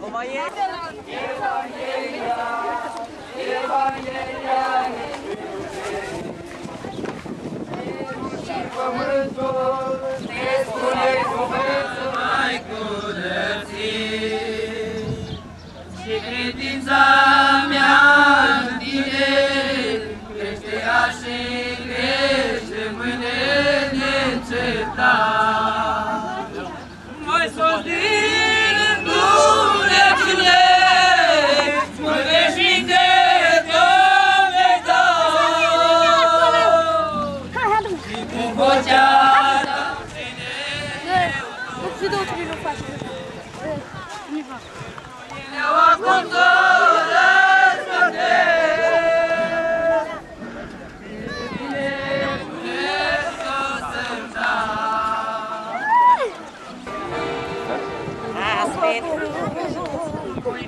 Como é? Evangelia, Evangelia, Evangelia,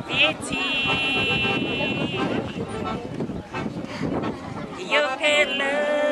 Betty. You can love.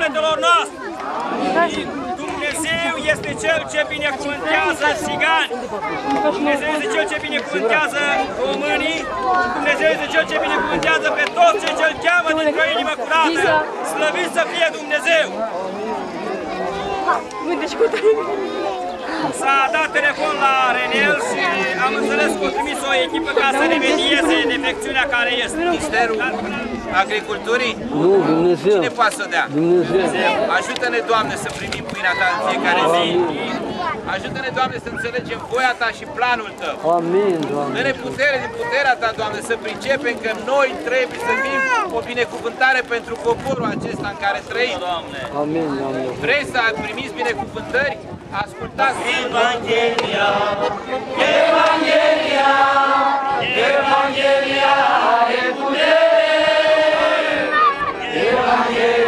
Sufletelor noastre. Dumnezeu este Cel ce binecuvântează țigani. Dumnezeu este Cel ce binecuvântează românii. Dumnezeu este Cel ce binecuvântează pe toți cei ce îl cheamă dintr-o inimă curată. Slăvit să fie Dumnezeu! S-a dat telefon la Renel și am înțeles că a trimis o echipă ca să remedieze defecțiunea care este. Ministerul Agriculturii? Nu, Dumnezeu. Cine poate să dea? Dumnezeu. Ajută-ne, Doamne, să primim pâinea Ta în fiecare zi. Ajută-ne, Doamne, să înțelegem voia Ta și planul Tău. Amin, Doamne. Dă-ne putere din puterea Ta, Doamne, să pricepem că noi trebuie să fim o binecuvântare pentru poporul acesta în care trăim. Doamne. Amin, Doamne. Vreți să primiți binecuvântări? Ascultați Evanghelia, Evanghelia, Evanghelia are putere, Evanghelia.